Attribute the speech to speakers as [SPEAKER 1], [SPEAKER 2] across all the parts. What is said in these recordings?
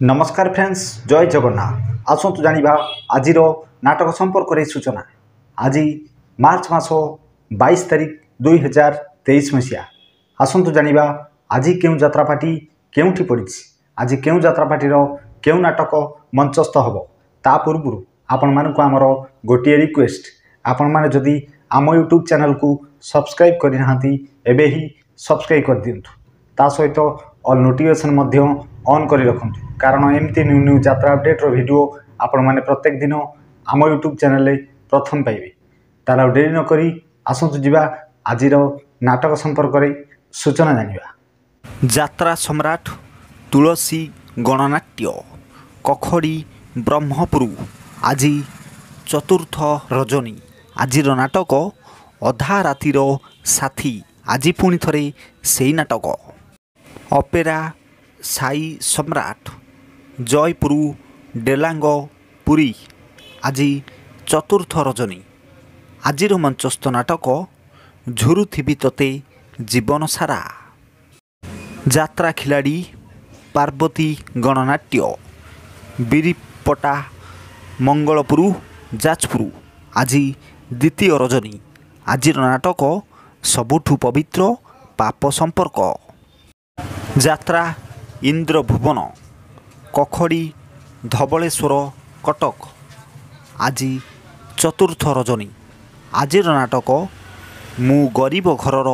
[SPEAKER 1] ନମସ୍କାର ଫ୍ରେଣ୍ଡସ୍ ଜୟ ଜଗନ୍ନାଥ ଆସନ୍ତୁ ଜାଣିବା ଆଜିର ନାଟକ ସମ୍ପର୍କରେ ସୂଚନା ଆଜି ମାର୍ଚ୍ଚ ମାସ ବାଇଶ ତାରିଖ ଦୁଇ ହଜାର ତେଇଶ ମସିହା ଆସନ୍ତୁ ଜାଣିବା ଆଜି କେଉଁ ଯାତ୍ରାପାଟି କେଉଁଠି ପଡ଼ିଛି ଆଜି କେଉଁ ଯାତ୍ରାପାଟିର କେଉଁ ନାଟକ ମଞ୍ଚସ୍ଥ ହେବ ତା ପୂର୍ବରୁ ଆପଣମାନଙ୍କୁ ଆମର ଗୋଟିଏ ରିକ୍ୱେଷ୍ଟ ଆପଣମାନେ ଯଦି ଆମ ୟୁଟ୍ୟୁବ୍ ଚ୍ୟାନେଲକୁ ସବସ୍କ୍ରାଇବ୍ କରିନାହାନ୍ତି ଏବେ ହିଁ ସବସ୍କ୍ରାଇବ୍ କରିଦିଅନ୍ତୁ। ତା ସହିତ ଅଲ୍ ନୋଟିଫିକେସନ୍ ମଧ୍ୟ ଅନ୍ କରି ରଖନ୍ତୁ। କାରଣ ଏମିତି ନ୍ୟୁ ନ୍ୟୁ ଯାତ୍ରା ଅପଡ଼େଟ୍ର ଭିଡ଼ିଓ ଆପଣମାନେ ପ୍ରତ୍ୟେକ ଦିନ ଆମ ୟୁଟ୍ୟୁବ୍ ଚ୍ୟାନେଲରେ ପ୍ରଥମ ପାଇବେ। ଆଉ ଡେରି ନକରି ଆସନ୍ତୁ ଯିବା ଆଜିର ନାଟକ ସମ୍ପର୍କରେ ସୂଚନା ଜାଣିବା।
[SPEAKER 2] ଯାତ୍ରା ସମ୍ରାଟ ତୁଳସୀ ଗଣନାଟ୍ୟ କଖଡ଼ି ବ୍ରହ୍ମପୁର। ଆଜି ଚତୁର୍ଥ ରଜନୀ। ଆଜିର ନାଟକ ଅଧା ରାତିର ସାଥୀ। ଆଜି ପୁଣି ଥରେ ସେଇ ନାଟକ। ଅପେରା ସାଇ ସମ୍ରାଟ ଜୟପୁର ଡେଲାଙ୍ଗ ପୁରୀ। ଆଜି ଚତୁର୍ଥ ରଜନୀ। ଆଜିର ମଞ୍ଚସ୍ଥ ନାଟକ ଝୁରୁଥିବି ତତେ ଜୀବନ ସାରା। ଯାତ୍ରା ଖିଲାଡ଼ି ପାର୍ବତୀ ଗଣନାଟ୍ୟ ବିରିପଟା ମଙ୍ଗଳପୁର ଯାଜପୁର। ଆଜି ଦ୍ୱିତୀୟ ରଜନୀ। ଆଜିର ନାଟକ ସବୁଠୁ ପବିତ୍ର ପାପ ସମ୍ପର୍କ। ଯାତ୍ରା ଇନ୍ଦ୍ରଭୁବନ। କଖଡ଼ି ଧବଳେଶ୍ୱର କଟକ। ଆଜି ଚତୁର୍ଥ ରଜନୀ। ଆଜିର ନାଟକ ମୁଁ ଗରିବ ଘରର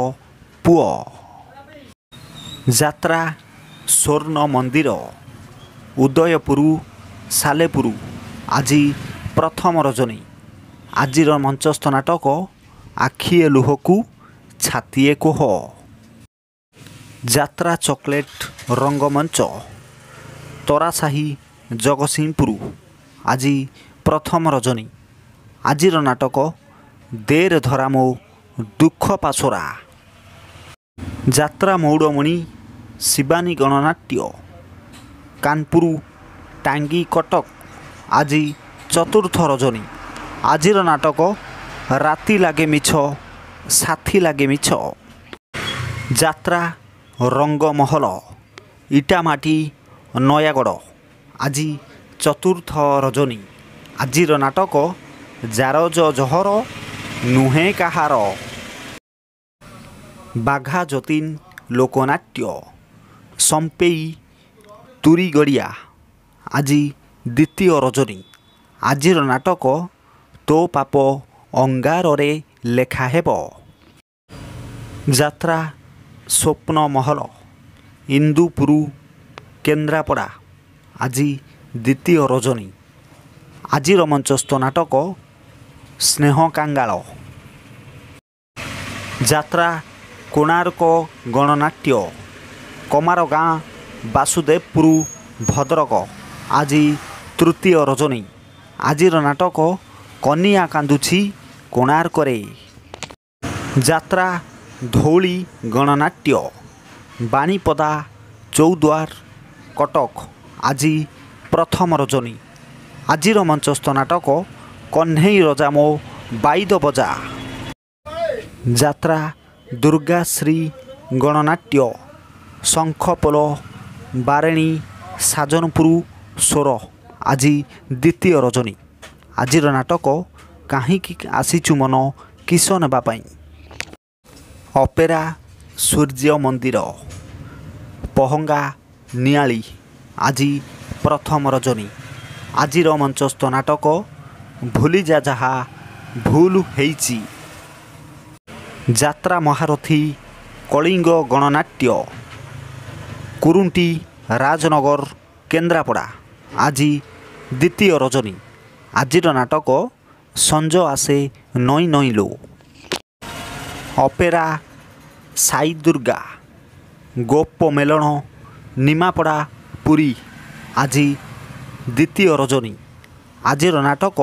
[SPEAKER 2] ପୁଅ। ଯାତ୍ରା ସ୍ୱର୍ଣ୍ଣ ମନ୍ଦିର। ଉଦୟପୁର ସାଲେପୁର। ଆଜି ପ୍ରଥମ ରଜନୀ। ଆଜିର ମଞ୍ଚସ୍ଥ ନାଟକ ଆଖିଏ ଲୁହକୁ ଛାତିଏ କୋହ। ଯାତ୍ରା ଚକୋଲେଟ୍ ରଙ୍ଗମଞ୍ଚ। ତରାସାହି ଜଗତସିଂହପୁର। ଆଜି ପ୍ରଥମ ରଜନୀ। ଆଜିର ନାଟକ ଦେର ଧରା ମୋ ଦୁଃଖ ପାଶୋରା ଯାତ୍ରା ମୌଡ଼ମଣି ଶିବାନୀ ଗଣନାଟ୍ୟ। କାନପୁର ଟାଙ୍ଗି କଟକ। ଆଜି ଚତୁର୍ଥ ରଜନୀ ଆଜିର ନାଟକ ରାତି ଲାଗେ ମିଛ ସାଥୀ ଲାଗେ ମିଛ। ଯାତ୍ରା ରଙ୍ଗମହଲ ଇଟାମାଟି ନୟାଗଡ଼। ଆଜି ଚତୁର୍ଥ ରଜନୀ ଆଜିର ନାଟକ ଜାରଜ ଜହର ନୁହେଁ କାହାର। ବାଘା ଯତୀନ ଲୋକନାଟ୍ୟ। ସମ୍ପେଇ ତୁରିଗଡ଼ିଆ। ଆଜି ଦ୍ୱିତୀୟ ରଜନୀ। ଆଜିର ନାଟକ ତୋ ପାପ ଅଙ୍ଗାରରେ ଲେଖା ହେବ। ଯାତ୍ରା ସ୍ୱପ୍ନ ମହଲ ଇନ୍ଦୁପୁର କେନ୍ଦ୍ରାପଡ଼ା। ଆଜି ଦ୍ୱିତୀୟ ରଜନୀ। ଆଜିର ମଞ୍ଚସ୍ଥ ନାଟକ ସ୍ନେହ କାଙ୍ଗାଳ। ଯାତ୍ରା କୋଣାର୍କ ଗଣନାଟ୍ୟ। କମାର ଗାଁ ବାସୁଦେବପୁର ଭଦ୍ରକ। ଆଜି ତୃତୀୟ ରଜନୀ ଆଜିର ନାଟକ କନିଆ କାନ୍ଦୁଛି କୋଣାର୍କରେ ଯାତ୍ରା ଧଉଳି ଗଣନାଟ୍ୟ ବାଣୀପଦା ଚୌଦ୍ୱାର କଟକ ଆଜି ପ୍ରଥମ ରଜନୀ ଆଜିର ମଞ୍ଚସ୍ଥ ନାଟକ କହ୍ନେଇ ରଜା ମୋ ବାଇଦ ବଜା ଯାତ୍ରା ଦୁର୍ଗାଶ୍ରୀ ଗଣନାଟ୍ୟ ଶଙ୍ଖପୋଲ ବାରେଣୀ ସାଜନପୁର ସ୍ୱର ଆଜି ଦ୍ୱିତୀୟ ରଜନୀ। ଆଜିର ନାଟକ କାହିଁକି ଆସିଛୁ ମନ କିସ ନେବା ପାଇଁ? ଅପେରା ସୂର୍ଯ୍ୟ ମନ୍ଦିର ପହଙ୍ଗା ନିଆଳି ଆଜି ପ୍ରଥମ ରଜନୀ। ଆଜିର ମଞ୍ଚସ୍ଥ ନାଟକ ଭୁଲିଯା ଯାହା ଭୁଲ ହେଇଛି। ଯାତ୍ରା ମହାରଥୀ କଳିଙ୍ଗ ଗଣନାଟ୍ୟ କୁରୁଣ୍ଟି ରାଜନଗର କେନ୍ଦ୍ରାପଡ଼ା। ଆଜି দ্বিতীয় রজনী। আজির নাটক সঞ্জ আসে নই নইলো অপেরা সাই দুর্গা গোপ মেলণ নিমাপড়া পুরী আজি দ্বিতীয় রজনী আজির নাটক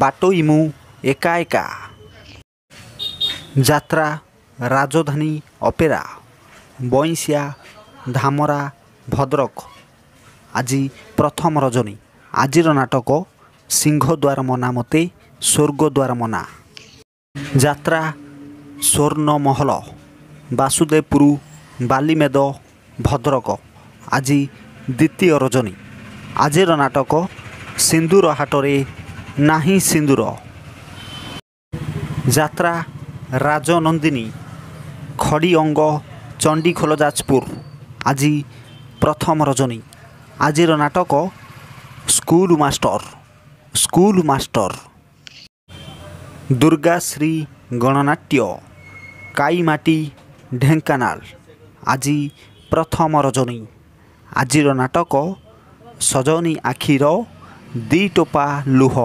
[SPEAKER 2] বাটোই মু একা একা। যাত্রা রাজধানী অপেরা বইঁশিয়া ধামরা ভদ্রক আজি প্রথম রজনী ଆଜିର ନାଟକ ସିଂହ ଦ୍ୱାର ମନା ମୋତେ ସ୍ୱର୍ଗ ଦ୍ୱାର ମନା ଯାତ୍ରା ସ୍ୱର୍ଣ୍ଣମହଲ ବାସୁଦେବପୁର ବାଲିମେଦ ଭଦ୍ରକ ଆଜି ଦ୍ୱିତୀୟ ରଜନୀ ଆଜିର ନାଟକ ସିନ୍ଦୁର ହାଟରେ ନାହିଁ ସିନ୍ଦୁର ଯାତ୍ରା ରାଜନନ୍ଦିନୀ ଖଡ଼ି ଅଙ୍ଗ ଚଣ୍ଡିଖୋଲ ଯାଜପୁର ଆଜି ପ୍ରଥମ ରଜନୀ ଆଜିର ନାଟକ school master school master Durgashree Gananatya Kaimati Dhenkanal ଆଜି ପ୍ରଥମ ରଜନୀ ଆଜିର ନାଟକ ସଜନୀ ଆଖିର ଦି ଟୋପା ଲୁହ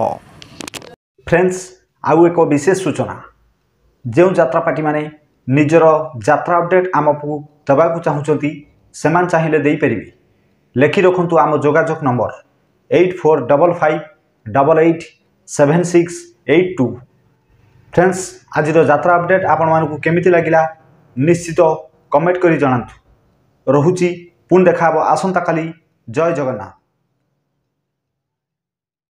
[SPEAKER 1] ଫ୍ରେଣ୍ଡସ୍ ଆଉ ଏକ ବିଶେଷ ସୂଚନା ଯେଉଁ ଯାତ୍ରାପାର୍ଟିମାନେ ନିଜର ଯାତ୍ରା ଅପଡ଼େଟ୍ ଆମକୁ ଦେବାକୁ ଚାହୁଁଛନ୍ତି ସେମାନେ ଚାହିଁଲେ ଦେଇପାରିବେ ଲେଖି ରଖନ୍ତୁ ଆମ ଯୋଗାଯୋଗ number eight four double five double eight seven six eight two friends ଆଜିର ଯାତ୍ରା ଅପଡ଼େଟ୍ ଆପଣମାନଙ୍କୁ କେମିତି ଲାଗିଲା ନିଶ୍ଚିତ କମେଣ୍ଟ କରି ଜଣାନ୍ତୁ ରହୁଛି ପୁଣି ଦେଖା ହେବ ଆସନ୍ତାକାଲି ଜୟ ଜଗନ୍ନାଥ